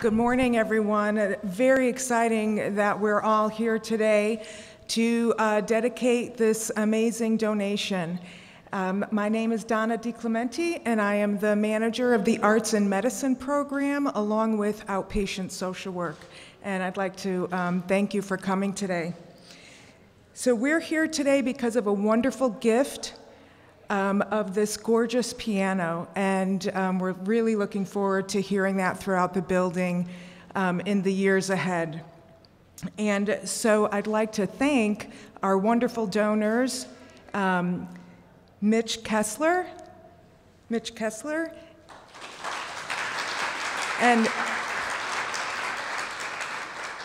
Good morning, everyone. Uh, Very exciting that we're all here today to uh, dedicate this amazing donation. Um, my name is Donna DiClementi, and I am the manager of the Arts and Medicine program along with outpatient social work. And I'd like to um, thank you for coming today. So, we're here today because of a wonderful gift um, of this gorgeous piano, and um, we're really looking forward to hearing that throughout the building um, in the years ahead. And so I'd like to thank our wonderful donors, um, Mitch Kessler, Mitch Kessler, and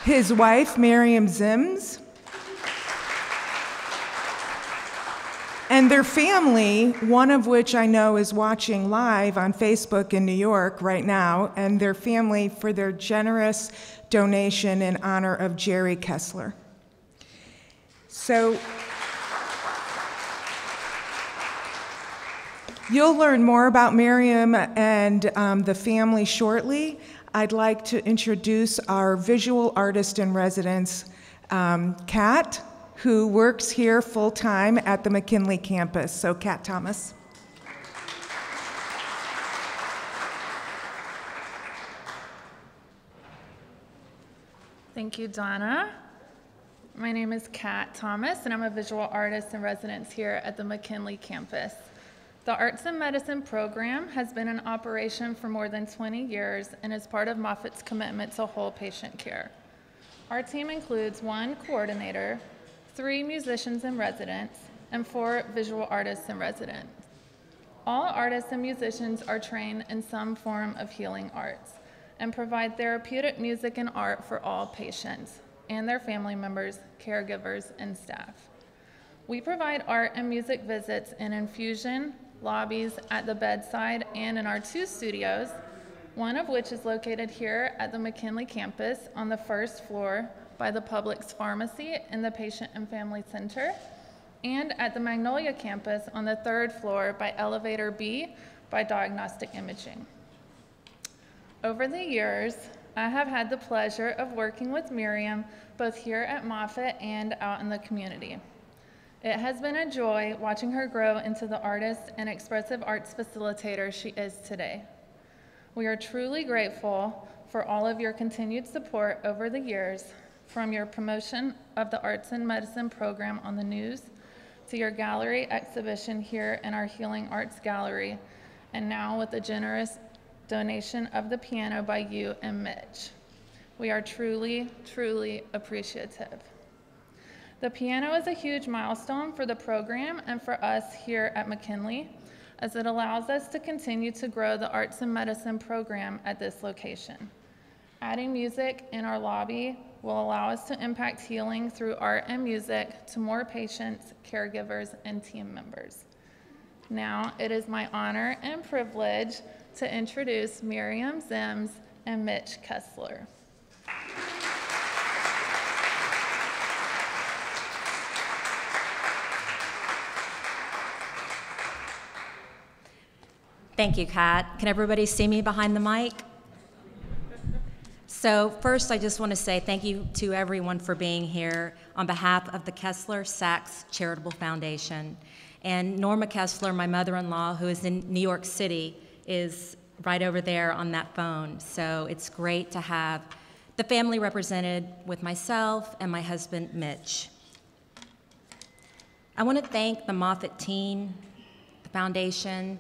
his wife, Miriam Zimms. And their family, one of which I know is watching live on Facebook in New York right now, and their family for their generous donation in honor of Jerry Kessler. So, you'll learn more about Miriam and um, the family shortly. I'd like to introduce our visual artist in residence, um, Kat who works here full time at the McKinley campus. So, Kat Thomas. Thank you, Donna. My name is Kat Thomas, and I'm a visual artist in residence here at the McKinley campus. The Arts and Medicine program has been in operation for more than 20 years and is part of Moffitt's commitment to whole patient care. Our team includes one coordinator, three musicians in residence, and four visual artists in residence. All artists and musicians are trained in some form of healing arts and provide therapeutic music and art for all patients and their family members, caregivers, and staff. We provide art and music visits in infusion, lobbies, at the bedside, and in our two studios, one of which is located here at the McKinley campus on the first floor by the Publix Pharmacy in the Patient and Family Center, and at the Magnolia campus on the third floor by Elevator B by Diagnostic Imaging. Over the years, I have had the pleasure of working with Miriam both here at Moffitt and out in the community. It has been a joy watching her grow into the artist and expressive arts facilitator she is today. We are truly grateful for all of your continued support over the years from your promotion of the Arts and Medicine program on the news to your gallery exhibition here in our Healing Arts Gallery, and now with the generous donation of the piano by you and Mitch. We are truly, truly appreciative. The piano is a huge milestone for the program and for us here at McKinley, as it allows us to continue to grow the Arts and Medicine program at this location. Adding music in our lobby will allow us to impact healing through art and music to more patients, caregivers, and team members. Now, it is my honor and privilege to introduce Miriam Zimms and Mitch Kessler. Thank you, Kat. Can everybody see me behind the mic? So, first, I just want to say thank you to everyone for being here on behalf of the Kessler Sachs Charitable Foundation. And Norma Kessler, my mother in law, who is in New York City, is right over there on that phone. So, it's great to have the family represented with myself and my husband, Mitch. I want to thank the Moffitt team, the foundation,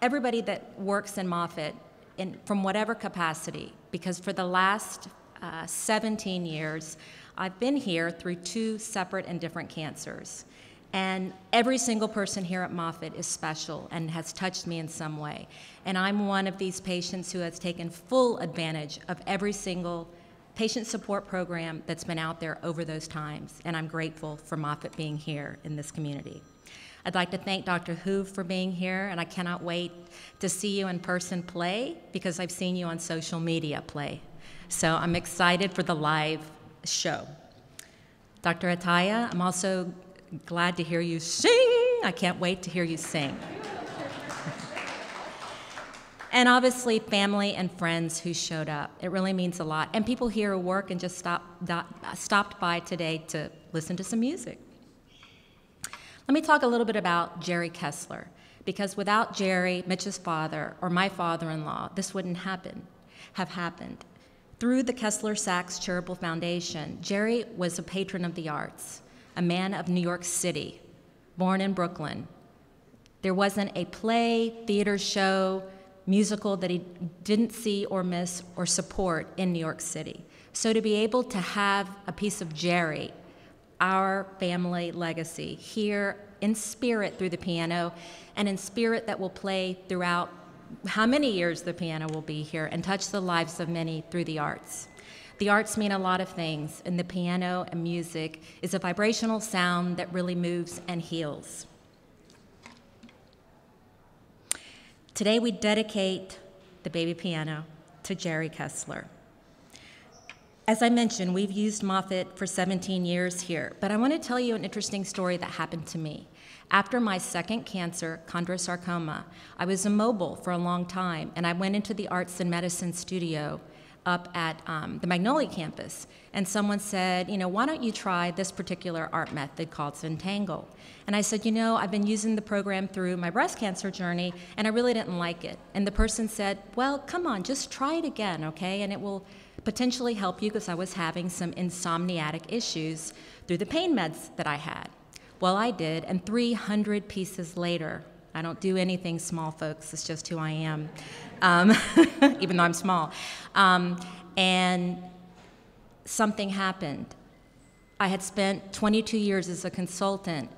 everybody that works in Moffitt in, from whatever capacity because for the last uh, 17 years, I've been here through two separate and different cancers. And every single person here at Moffitt is special and has touched me in some way. And I'm one of these patients who has taken full advantage of every single patient support program that's been out there over those times. And I'm grateful for Moffitt being here in this community. I'd like to thank Dr. Hwu for being here, and I cannot wait to see you in person play because I've seen you on social media play. So I'm excited for the live show. Dr. Ataya, I'm also glad to hear you sing. I can't wait to hear you sing. and obviously family and friends who showed up. It really means a lot. And people here who work and just stop, dot, stopped by today to listen to some music. Let me talk a little bit about Jerry Kessler, because without Jerry, Mitch's father, or my father-in-law, this wouldn't happen, have happened. Through the Kessler Sachs Charitable Foundation, Jerry was a patron of the arts, a man of New York City, born in Brooklyn. There wasn't a play, theater show, musical that he didn't see or miss or support in New York City. So to be able to have a piece of Jerry, our family legacy, here in spirit through the piano, and in spirit that will play throughout how many years the piano will be here and touch the lives of many through the arts. The arts mean a lot of things, and the piano and music is a vibrational sound that really moves and heals. Today we dedicate the baby piano to Jerry Kessler. As I mentioned, we've used Moffitt for 17 years here, but I want to tell you an interesting story that happened to me. After my second cancer, chondrosarcoma, I was immobile for a long time, and I went into the arts and medicine studio up at um, the Magnolia campus, and someone said, you know, why don't you try this particular art method called Zentangle? And I said, you know, I've been using the program through my breast cancer journey, and I really didn't like it. And the person said, well, come on, just try it again, okay? And it will potentially help you because I was having some insomniatic issues through the pain meds that I had. Well, I did, and 300 pieces later, I don't do anything small, folks. It's just who I am, um, even though I'm small. Um, and something happened. I had spent 22 years as a consultant,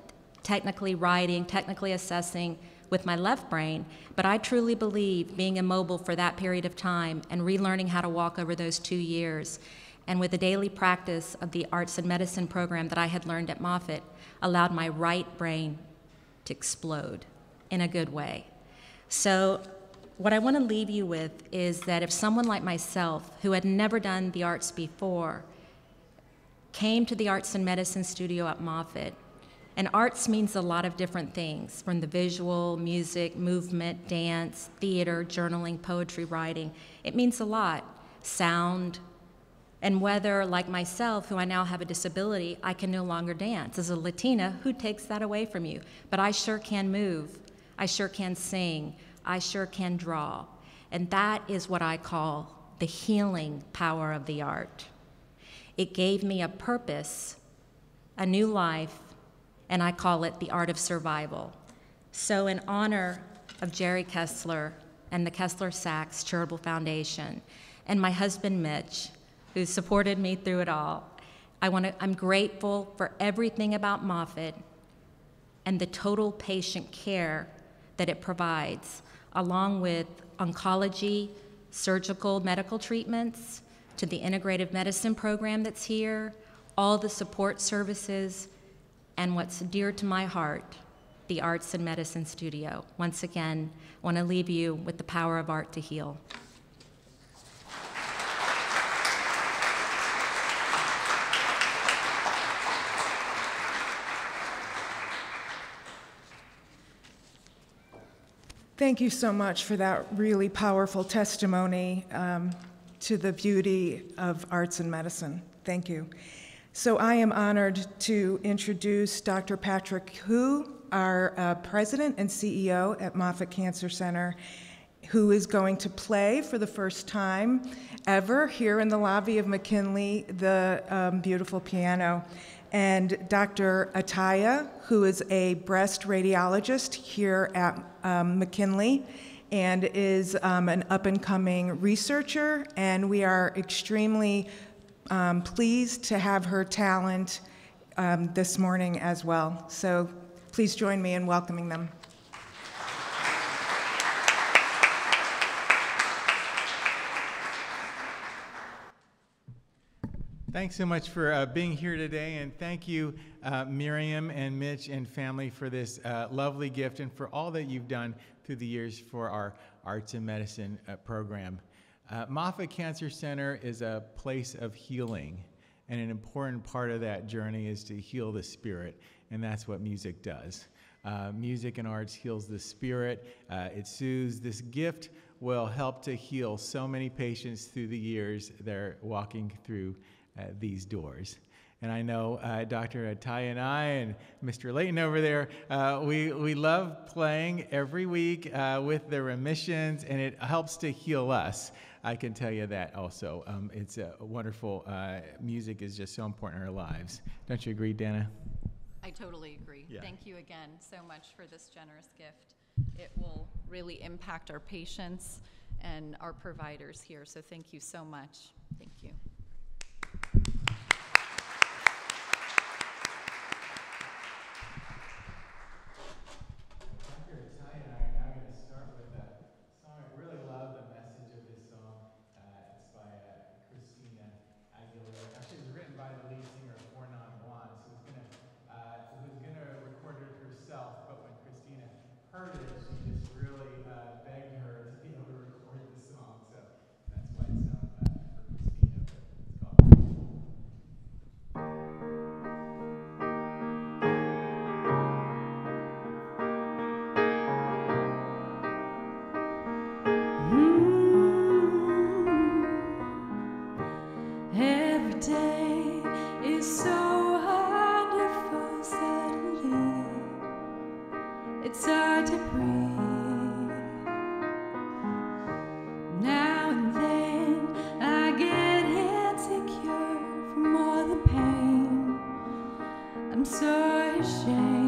technically writing, technically assessing with my left brain, but I truly believe being immobile for that period of time and relearning how to walk over those two years, and with the daily practice of the arts and medicine program that I had learned at Moffitt, allowed my right brain to explode in a good way. So, what I want to leave you with is that if someone like myself, who had never done the arts before, came to the arts and medicine studio at Moffitt, and arts means a lot of different things from the visual, music, movement, dance, theater, journaling, poetry, writing. It means a lot. Sound, and whether, like myself, who I now have a disability, I can no longer dance. As a Latina, who takes that away from you? But I sure can move. I sure can sing. I sure can draw. And that is what I call the healing power of the art. It gave me a purpose, a new life, and I call it the art of survival. So, in honor of Jerry Kessler and the Kessler Sachs Charitable Foundation, and my husband Mitch, who supported me through it all, I want to, I'm grateful for everything about Moffitt and the total patient care that it provides, along with oncology, surgical medical treatments, to the integrative medicine program that's here, all the support services, and what's dear to my heart, the Arts and Medicine Studio. Once again, want to leave you with the power of art to heal. Thank you so much for that really powerful testimony um, to the beauty of arts and medicine. Thank you. So I am honored to introduce Dr. Patrick Hwu, our uh, president and CEO at Moffitt Cancer Center, who is going to play for the first time ever here in the lobby of McKinley the um, beautiful piano. And Dr. Ataya, who is a breast radiologist here at um, McKinley and is um, an up and coming researcher, and we are extremely um, pleased to have her talent um, this morning as well. So please join me in welcoming them. Thanks so much for uh, being here today, and thank you, uh, Miriam and Mitch and family, for this uh, lovely gift and for all that you've done through the years for our arts and medicine uh, program. Uh, Moffitt Cancer Center is a place of healing, and an important part of that journey is to heal the spirit, and that's what music does. Uh, music and arts heals the spirit, uh, it soothes. This gift will help to heal so many patients through the years they're walking through uh, these doors. And I know uh, Dr. Ty and I and Mr. Layton over there, uh, we, we love playing every week uh, with the remissions, and it helps to heal us. I can tell you that also. Um, it's a wonderful, uh, music is just so important in our lives. Don't you agree, Dana? I totally agree. Yeah. Thank you again so much for this generous gift. It will really impact our patients and our providers here, so thank you so much. Thank you. I'm so ashamed.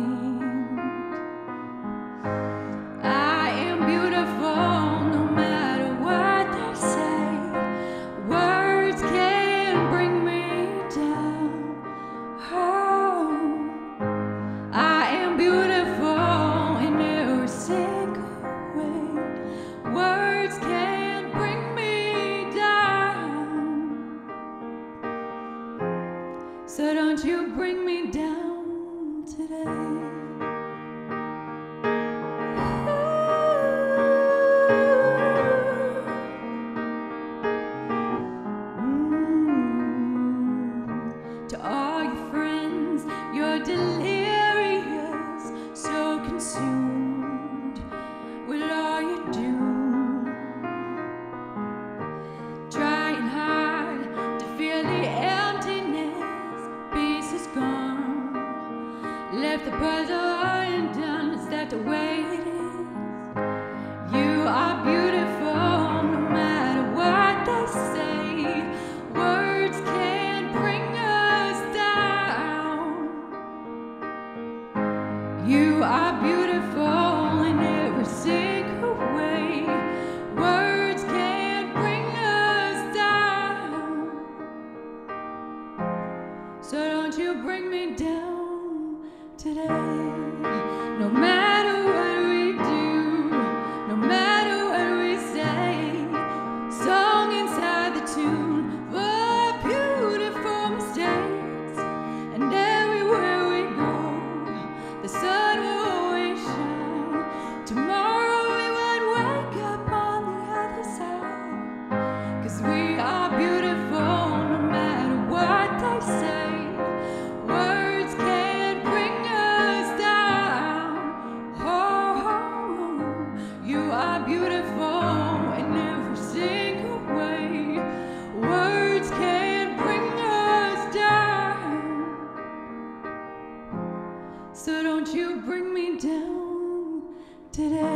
Today.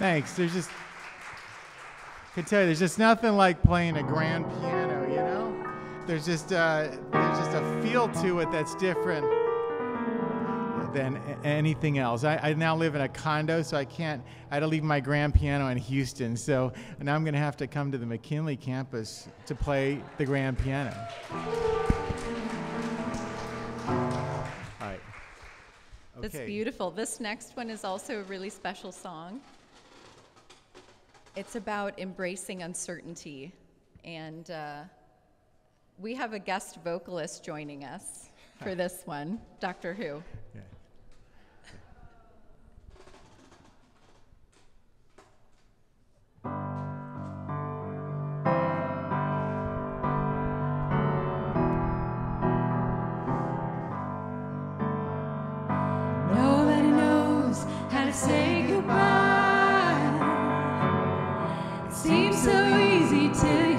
Thanks. There's just, I can tell you, there's just nothing like playing a grand piano, you know? There's just, uh, there's just a feel to it that's different than anything else. I, I now live in a condo, so I can't, I had to leave my grand piano in Houston. So now I'm going to have to come to the McKinley campus to play the grand piano. All right. That's beautiful. This next one is also a really special song. It's about embracing uncertainty. And uh, we have a guest vocalist joining us for this one, Doctor Who. Yeah. Easy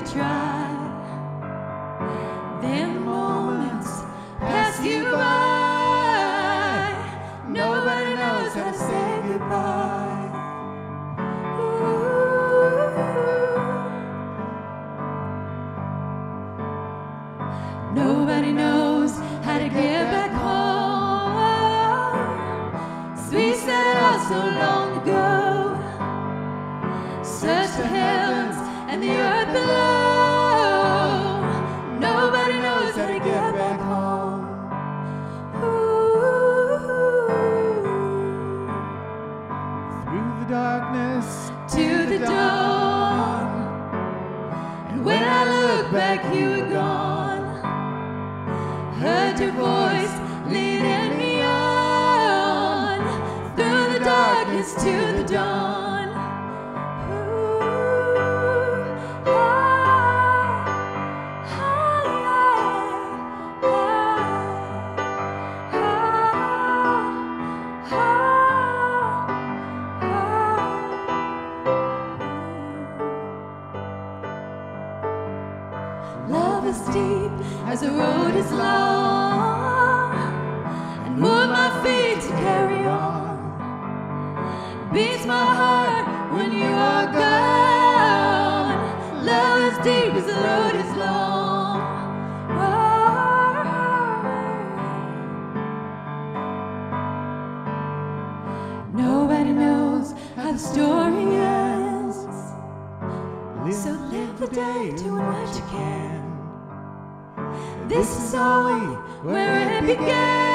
is long, and move my feet to carry on. Beats my heart when you are gone. Love is deep as the road is long. Oh. Nobody knows how the story ends. So live the day doing what you can. This is only where it began.